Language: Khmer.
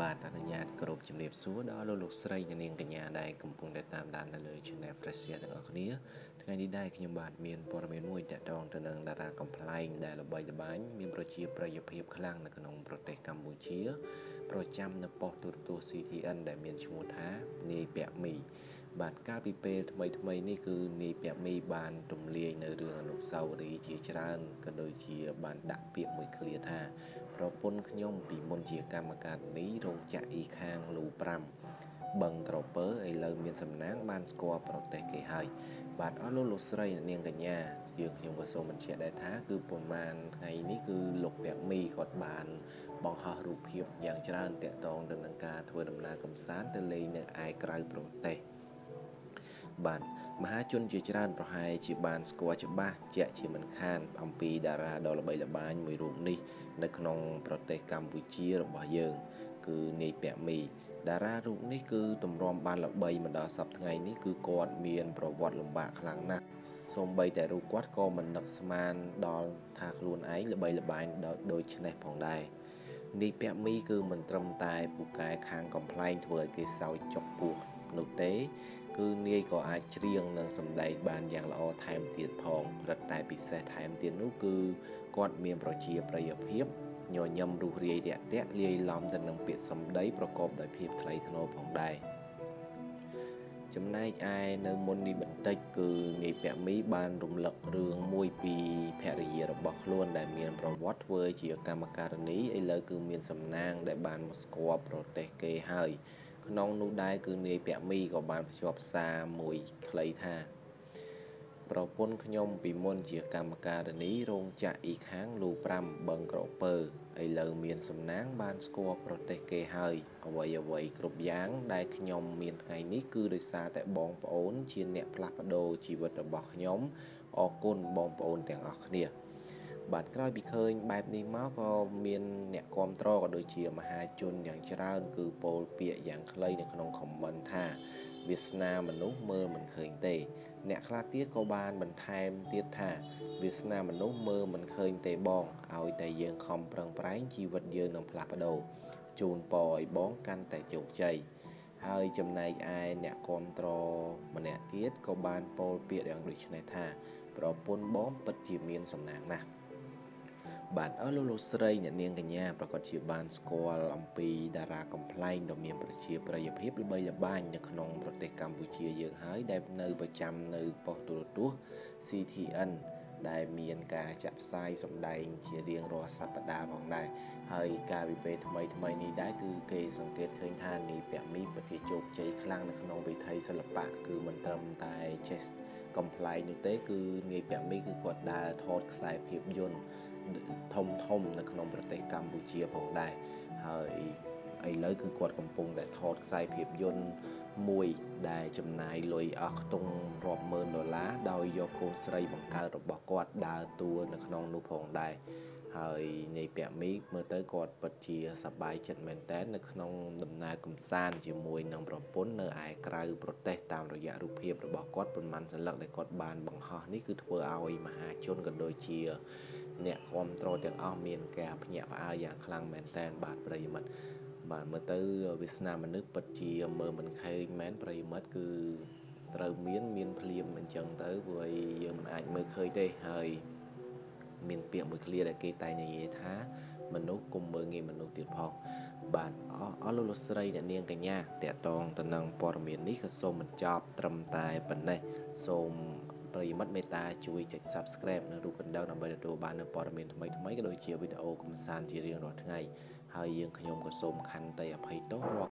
បាទអនុញ្ញាតគោរពជំរាបសួរដល់លោកលោកស្រីនិងនាងកញ្ញាដែលកំពុងតែតាមដាននៅលើ Channel Fresia ទាំងអស់គ្នាថ្ងៃនេះដែរខ្ញុំបាទមានព័ត៌មានមួយទាក់ទងទៅនឹងតារាកំ pl ែងដែលល្បីល្បាញមានប្រជាប្រិយភាពខ្លាំងនៅក្នុងប្រទេសកម្ពុជា ប្រចាំនៅប៉ុស្តិ៍ទូរទស្សន៍ CTN ដែលមានឈ្មោះថានាយពាក់មីបាទកាលពីពេលថ្មីថ្មីនេះគឺនាយពាក់មីបានទម្លាយនៅរឿងអនុស្សាវរីយ៍ជាច្រើនក៏ដូចជាបានដាក់ពាក្យមួយឃ្លាថា ប្រពន្ធខ្ញុំពីមុនជាកម្មការនីរោងចក្រអ៊ីខាងលូ5បឹងក្រពើឥឡូវមានសំណាងបានស្គាល់ប្រទេសគេហើយបាទអស់លោកលោកស្រីនាងកញ្ញាយើងខ្ញុំក៏សូមបញ្ជាក់ដែរថាគឺប្រហែលថ្ងៃនេះគឺលោកពាក់មីគាត់បានបង្ហោះរូបភាពយ៉ាងច្រើនតាក់ទងទៅនឹងការធ្វើដំណើរកំសាន្តទៅលេងនៅឯក្រៅប្រទេស បាទមហាជនជាច្រើនប្រហែលជាបានស្គាល់ច្បាស់ជាក់ជាមិនខាន អំពីតារាដ៏ល្បីល្បាញមួយរូបនេះ នៅក្នុងប្រទេសកម្ពុជារបស់យើង គឺនាយពាក់មីតារារូបនេះគឺទម្រាំបានល្បីមកដល់សប្តាហ៍ថ្ងៃនេះគឺគាត់មានប្រវត្តិលំបាកខ្លាំងណាស់សូម្បីតែរូបគាត់ក៏មិននឹកស្មានដល់ថាខ្លួនឯងល្បីល្បាញដូចនេះផងដែរនាយពាក់មីគឺមិនត្រឹមតែពូកែខាងកំ pl ែងធ្វើឲ្យគេសោយចុកពោះ នោះទេ គឺនាយក៏អាចច្រៀងនិងសម្ដែងបានយ៉ាងល្អថែមទៀតផងរឹតតែពិសេសថែមទៀតនោះគឺគាត់មានប្រជាប្រិយភាពញញឹមរុះរាយរាក់ទាក់លាយឡំទៅនឹងពាក្យសម្ដីប្រកបដោយភាពថ្លៃថ្នូរផងដែរចំណែកឯនៅមុននេះបន្តិចគឺនាយពាក់មីបានរំលឹករឿងមួយពីភរិយារបស់ខ្លួនដែលមានប្រវត្តិធ្វើជាកម្មការនីឥឡូវគឺមានសំណាងដែលបានមកស្គាល់ប្រទេសគេហើយ ក្នុងនោះដែរគឺនាយពាក់មីក៏បានភ្ជាប់សារមួយខ្លីថា ប្រពន្ធខ្ញុំពីមុនជាកម្មការនីរោងចក្រអ៊ីខាងលូ5បឹងក្រពើឥឡូវមានសំណាងបានស្គាល់ប្រទេសគេហើយអ្វីអ្វីគ្រប់យ៉ាងដែលខ្ញុំមានថ្ងៃនេះគឺដោយសារតែបងប្អូនជាអ្នកផ្លាស់ប្ដូរជីវិតរបស់ខ្ញុំអរគុណបងប្អូនទាំងអស់គ្នា បាទក្រោយពីឃើញបែបនេះមកក៏មានអ្នកគ្រប់គ្រងក៏ដូចជាមហាជនយ៉ាងច្រើន គឺពោលពាក្យយ៉ាងខ្លីនៅក្នុងខមមិនថាវាសនាមនុស្សមើលមិនឃើញទេ អ្នកខ្លះទៀតក៏បានបន្ថែមទៀតថាវាសនាមនុស្សមើលមិនឃើញទេបងឲ្យតែយើងខំប្រឹងប្រែងជីវិតយើងនឹងផ្លាស់ប្ដូរជូនពរឲ្យបងកាន់តែជោគជ័យហើយចំណែកឯអ្នកគ្រប់គ្រងម្នាក់ទៀតក៏បានពោលពាក្យយ៉ាងដូចនេះថាប្រពន្ធបងពិតជាមានសំណាងណាស់ បាទអស់លោកលោកស្រីអ្នកនាងកញ្ញាប្រកាសជាបានស្គាល់អំពីតារាកំ pl ែងដ៏មានប្រជាប្រិយភាពល្បីល្បាញនៅក្នុងប្រទេសកម្ពុជាយើងហើយដែលនៅប្រចាំនៅប៉ុស្តិ៍ទូរទស្សន៍ CTN ដែលមានការចាក់ផ្សាយសម្ដែងជារៀងរាល់សប្តាហ៍ផងដែរហើយការវិពេលថ្មីថ្មីនេះដែរគឺគេសង្កេតឃើញថានីពាក់មីពិតជាជោគជ័យខ្លាំងនៅក្នុងវិថីសិល្បៈគឺមិនត្រឹមតែចេះកំ pl ែងនោះទេគឺនាយពាក់មីគឺគាត់ដើរថតខ្សែភាពយន្ត ធំធំនៅក្នុងប្រទេសកម្ពុជាផងដែរហើយឥឡូវគឺគាត់កំពុងតែថតខ្សែភាពយន្តមួយដែលចំណាយលុយអស់ខ្ទង់រាប់ម៉ឺនដុល្លារដោយយកកូនស្រីបង្កើតរបស់គាត់ដើរតួនៅក្នុងនោះផងដែរហើយនៃពាក់មីមើលទៅគាត់ពិតជាសប្បាយចិត្តមែនតើនៅក្នុងដំណើរកំសាន្តជាមួយនឹងប្រពន្ធនៅឯក្រៅប្រទេសតាមរយៈរូបភាពរបស់គាត់ប្រហែលសន្លឹកដែលគាត់បានបង្ហោះនេះគឺធ្វើឲ្យមហាជនក៏ដូចជា អ្នកគ្រប់គ្រងទាំងអស់មានការភ្ញាក់ផ្អើលយ៉ាងខ្លាំងមែនតើបាទប្រិយមិត្តបាទមើលទៅវាសនាមនុស្សពិតជាមើលមិនឃើញមែនប្រិយមិត្តគឺត្រូវមានមានភ្លាមអញ្ចឹងទៅព្រោះយើងមិនអាចមើលឃើញទេហើយមានពាក្យមួយឃ្លាដែលគេតែងនិយាយថា មនុស្សគុំមើលងាយមនុស្សទៀតផងបាទអស់លោកលោកស្រីអ្នកនាងកញ្ញាតកតងទៅនឹងព័ត៌មាននេះក៏សូមបញ្ចប់ត្រឹមតែប៉ុណ្ណេះសូម ប្រិយមិត្តមេត្តាជួយចុច Subscribe នៅរូបកណ្ដឹងដើម្បីទទួលបាននូវព័ត៌មានថ្មីៗក៏ដូចជាវីដេអូកម្សាន្តជារៀងរាល់ថ្ងៃហើយយើងខ្ញុំក៏សូមខន្តីអភ័យទោស